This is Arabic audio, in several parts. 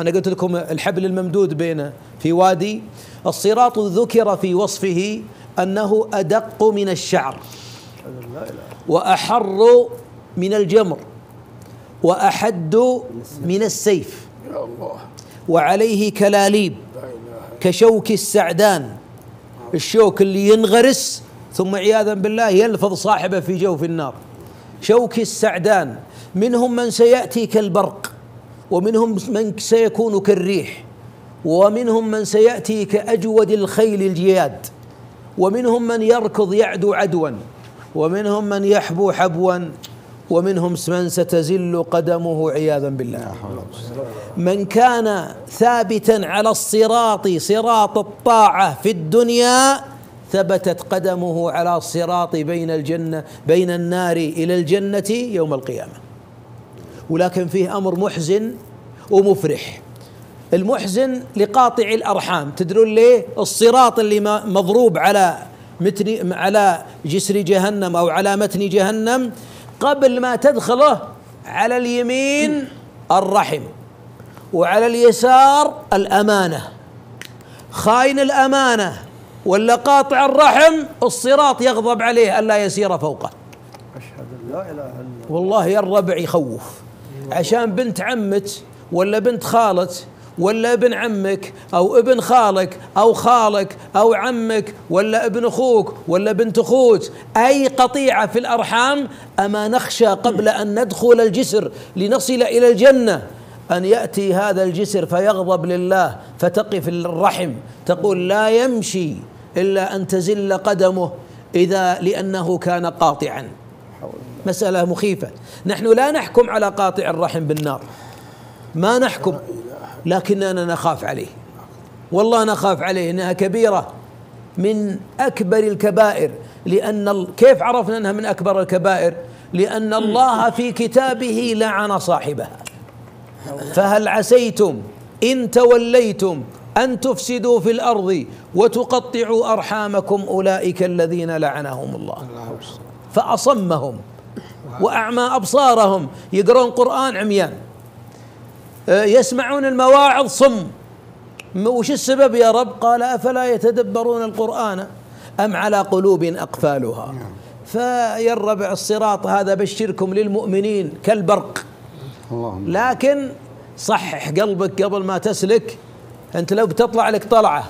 أنا قلت لكم الحبل الممدود بين في وادي الصراط ذكر في وصفه أنه أدق من الشعر وأحر من الجمر وأحد من السيف وعليه كلاليب كشوك السعدان الشوك اللي ينغرس ثم عياذا بالله يلفظ صاحبه في جوف النار شوك السعدان منهم من سيأتي كالبرق. ومنهم من سيكون كالريح ومنهم من سيأتي كأجود الخيل الجياد ومنهم من يركض يعدو عدوا ومنهم من يحبو حبوا ومنهم من ستزل قدمه عياذا بالله. من كان ثابتا على الصراط صراط الطاعة في الدنيا ثبتت قدمه على الصراط بين الجنة بين النار إلى الجنة يوم القيامة. ولكن فيه أمر محزن ومفرح. المحزن لقاطع الأرحام. تدرون ليه؟ الصراط اللي مضروب على متن على جسر جهنم أو على متن جهنم قبل ما تدخله على اليمين الرحم وعلى اليسار الأمانة. خاين الأمانة ولا قاطع الرحم؟ الصراط يغضب عليه ألا يسير فوقه. أشهد أن لا إله إلا الله. والله يا الربع يخوف. عشان بنت عمت ولا بنت خالت ولا ابن عمك أو ابن خالك أو خالك أو عمك ولا ابن أخوك ولا بنت أخوك. أي قطيعة في الأرحام أما نخشى قبل أن ندخل الجسر لنصل إلى الجنة. أن يأتي هذا الجسر فيغضب لله فتقف الرحم. تقول لا يمشي إلا أن تزل قدمه إذا لأنه كان قاطعا. مسألة مخيفة. نحن لا نحكم على قاطع الرحم بالنار. ما نحكم لكننا نخاف عليه. والله نخاف عليه إنها كبيرة من أكبر الكبائر لأن كيف عرفنا إنها من أكبر الكبائر؟ لأن الله في كتابه لعن صاحبها. فهل عسيتم إن توليتم أن تفسدوا في الأرض وتقطعوا أرحامكم أولئك الذين لعنهم الله؟ فأصمهم وأعمى أبصارهم. يقرون قرآن عميان. آه، يسمعون المواعظ صم. وش السبب يا رب؟ قال أفلا يتدبرون القرآن أم على قلوب أقفالها؟ فيا الربع الصراط هذا بشركم للمؤمنين كالبرق. لكن صحح قلبك قبل ما تسلك. أنت لو بتطلع لك طلعة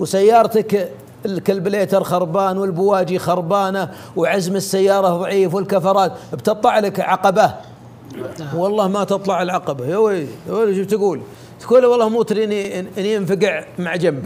وسيارتك الكلبليتر خربان والبواجي خربانة وعزم السيارة ضعيف والكفرات بتطلع لك عقبة. والله ما تطلع العقبة. يا ويلي شو تقول؟ تقول والله موتر اني اني انفقع مع جنبه.